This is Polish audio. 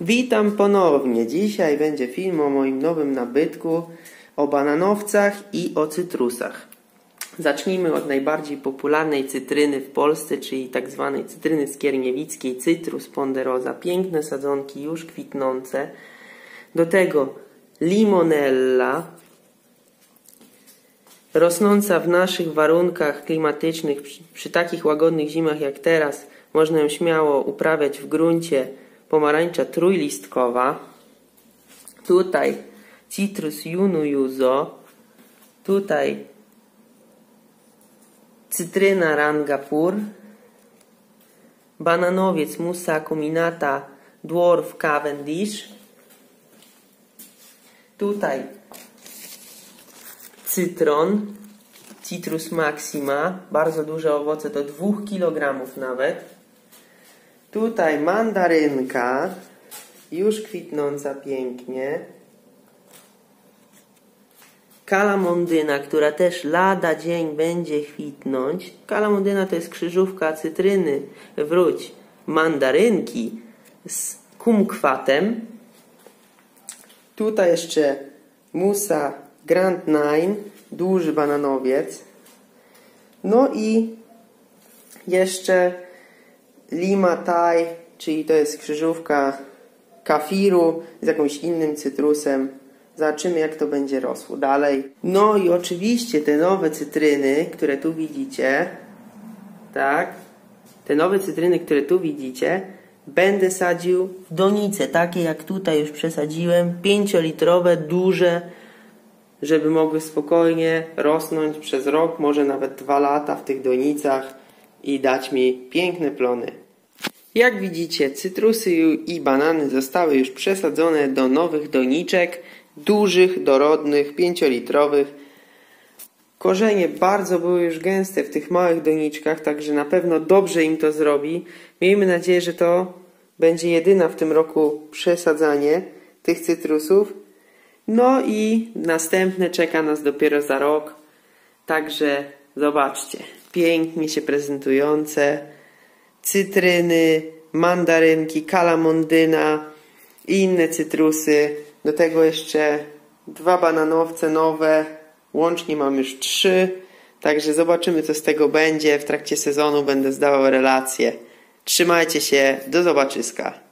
Witam ponownie. Dzisiaj będzie film o moim nowym nabytku, o bananowcach i o cytrusach. Zacznijmy od najbardziej popularnej cytryny w Polsce, czyli tak zwanej cytryny skierniewickiej, Citrus ponderosa. Piękne sadzonki, już kwitnące. Do tego limonella, rosnąca w naszych warunkach klimatycznych, przy, przy takich łagodnych zimach jak teraz, można ją śmiało uprawiać w gruncie pomarańcza trójlistkowa. Tutaj Citrus junujuzo. Tutaj cytryna rangapur. Bananowiec Musa acuminata Dwarf Cavendish. Tutaj cytron Citrus maxima. Bardzo duże owoce, do 2 kg nawet. Tutaj mandarynka, już kwitnąca pięknie. Kalamondyna, która też lada dzień będzie kwitnąć. Kalamondyna to jest krzyżówka cytryny, wróć, mandarynki z kumkwatem. Tutaj jeszcze Musa Grand Nine, duży bananowiec. No i jeszcze Lima Thai, czyli to jest krzyżówka kafiru z jakimś innym cytrusem. Zobaczymy, jak to będzie rosło dalej. No i oczywiście te nowe cytryny, które tu widzicie, tak, te nowe cytryny, które tu widzicie, będę sadził w donice, takie jak tutaj już przesadziłem, 5-litrowe, duże, żeby mogły spokojnie rosnąć przez rok, może nawet dwa lata w tych donicach i dać mi piękne plony. Jak widzicie, cytrusy i banany zostały już przesadzone do nowych doniczek, dużych, dorodnych, 5-litrowych. Korzenie bardzo były już gęste w tych małych doniczkach, także na pewno dobrze im to zrobi. Miejmy nadzieję, że to będzie jedyna w tym roku przesadzanie tych cytrusów. No i następne czeka nas dopiero za rok. Także zobaczcie pięknie się prezentujące cytryny, mandarynki, kalamondyna i inne cytrusy. Do tego jeszcze dwa bananowce nowe. Łącznie mam już trzy. Także zobaczymy, co z tego będzie. W trakcie sezonu będę zdawał relacje. Trzymajcie się. Do zobaczyska.